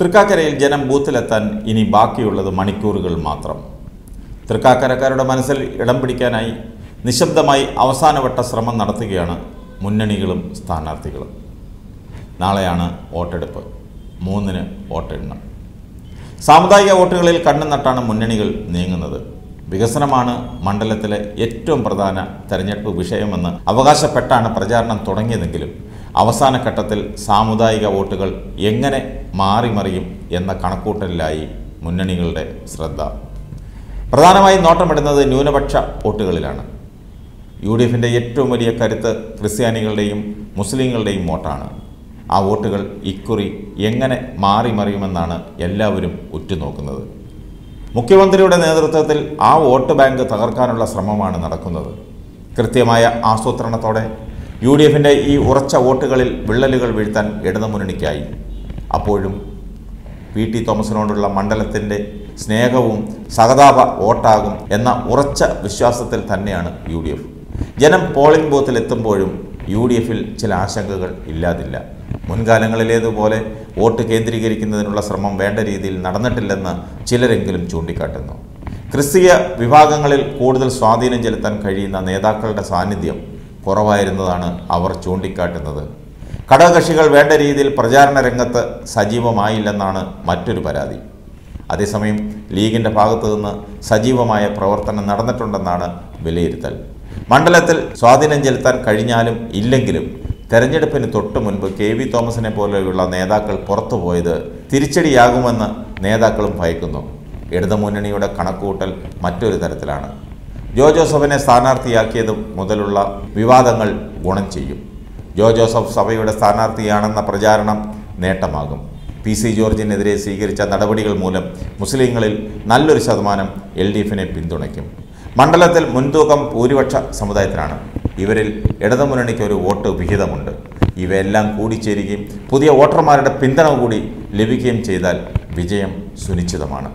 തൃക്കാക്കരയിൽ ജനം ബൂത്തിലെത്താൻ ഇനി ബാക്കിയുള്ളത് മണിക്കൂറുകൾ മാത്രം. തൃക്കാക്കരക്കാരുടെ മനസ്സിൽ ഇടം പിടിക്കാനായി നിശബ്ദമായി അവസാനവട്ട ശ്രമം നടത്തുകയാണ് മുന്നണികളും സ്ഥാനാർത്ഥികളും. നാളെയാണ് വോട്ടെടുപ്പ്. മൂന്നിന് വോട്ടെണ്ണം. സാമുദായിക വോട്ടുകളിൽ കണ്ണു നട്ടാണ് മുന്നണികൾ നീങ്ങുന്നത്. വികസനമാണ് മണ്ഡലത്തിലെ ഏറ്റവും പ്രധാന തെരഞ്ഞെടുപ്പ് വിഷയമെന്ന് അവകാശപ്പെട്ടാണ് പ്രചാരണം തുടങ്ങിയതെങ്കിലും അവസാന ഘട്ടത്തിൽ സാമുദായിക വോട്ടുകൾ എങ്ങനെ മാറിമറിയും എന്ന കണക്കൂട്ടലിലായി മുന്നണികളുടെ ശ്രദ്ധ. പ്രധാനമായും നോട്ടമിടുന്നത് ന്യൂനപക്ഷ വോട്ടുകളിലാണ്. യു ഡി എഫിന്റെ ഏറ്റവും വലിയ കരുത്ത് ക്രിസ്ത്യാനികളുടെയും മുസ്ലിങ്ങളുടെയും വോട്ടാണ്. ആ വോട്ടുകൾ ഇക്കുറി എങ്ങനെ മാറിമറിയുമെന്നാണ് എല്ലാവരും ഉറ്റുനോക്കുന്നത്. മുഖ്യമന്ത്രിയുടെ നേതൃത്വത്തിൽ ആ വോട്ട് ബാങ്ക് തകർക്കാനുള്ള ശ്രമമാണ് നടക്കുന്നത്. കൃത്യമായ ആസൂത്രണത്തോടെ യു ഡി എഫിന്റെ ഈ ഉറച്ച വോട്ടുകളിൽ വിള്ളലുകൾ വീഴ്ത്താൻ ഇടതുമുന്നണിക്കായി. അപ്പോഴും പി ടി തോമസിനോടുള്ള മണ്ഡലത്തിന്റെ സ്നേഹവും സഹതാപ വോട്ടാകും എന്ന ഉറച്ച വിശ്വാസത്തിൽ തന്നെയാണ് യു ഡി എഫ്. ജനം പോളിംഗ് ബൂത്തിലെത്തുമ്പോഴും യു ഡി എഫിൽ ചില ആശങ്കകൾ ഇല്ലാതില്ല. മുൻകാലങ്ങളിലേതുപോലെ വോട്ട് കേന്ദ്രീകരിക്കുന്നതിനുള്ള ശ്രമം വേണ്ട രീതിയിൽ നടന്നിട്ടില്ലെന്ന് ചിലരെങ്കിലും ചൂണ്ടിക്കാട്ടുന്നു. ക്രിസ്തീയ വിഭാഗങ്ങളിൽ കൂടുതൽ സ്വാധീനം ചെലുത്താൻ കഴിയുന്ന നേതാക്കളുടെ സാന്നിധ്യം കുറവായിരുന്നതാണ് അവർ ചൂണ്ടിക്കാട്ടുന്നത്. ഘടകകക്ഷികൾ വേണ്ട രീതിയിൽ പ്രചാരണ രംഗത്ത് സജീവമായില്ലെന്നാണ് മറ്റൊരു പരാതി. അതേസമയം ലീഗിന്റെ ഭാഗത്തു നിന്ന് സജീവമായ പ്രവർത്തനം നടന്നിട്ടുണ്ടെന്നാണ് വിലയിരുത്തൽ. മണ്ഡലത്തിൽ സ്വാധീനം ചെലുത്താൻ കഴിഞ്ഞാലും ഇല്ലെങ്കിലും തെരഞ്ഞെടുപ്പിന് തൊട്ടു മുൻപ് കെ വി തോമസിനെ പോലെയുള്ള നേതാക്കൾ പുറത്തുപോയത് തിരിച്ചടിയാകുമെന്ന് നേതാക്കളും ഭയക്കുന്നു. ഇടതുമുന്നണിയുടെ കണക്കുകൂട്ടൽ മറ്റൊരു തരത്തിലാണ്. ജോ ജോസഫിനെ സ്ഥാനാർത്ഥിയാക്കിയതും മുതലുള്ള വിവാദങ്ങൾ ഗുണം ചെയ്യും. ജോ ജോസഫ് സഭയുടെ സ്ഥാനാർത്ഥിയാണെന്ന പ്രചാരണം നേട്ടമാകും. പി സി ജോർജിനെതിരെ സ്വീകരിച്ച നടപടികൾ മൂലം മുസ്ലിങ്ങളിൽ നല്ലൊരു ശതമാനം എൽ ഡി എഫിനെ പിന്തുണയ്ക്കും. മണ്ഡലത്തിൽ മുൻതൂക്കം ഭൂരിപക്ഷ സമുദായത്തിനാണ്. ഇവരിൽ ഇടതുമുന്നണിക്ക് ഒരു വോട്ട് വിഹിതമുണ്ട്. ഇവയെല്ലാം കൂടി കൂടിച്ചേരുകയും പുതിയ വോട്ടർമാരുടെ പിന്തുണ കൂടി ലഭിക്കുകയും ചെയ്താൽ വിജയം സുനിശ്ചിതമാണ്.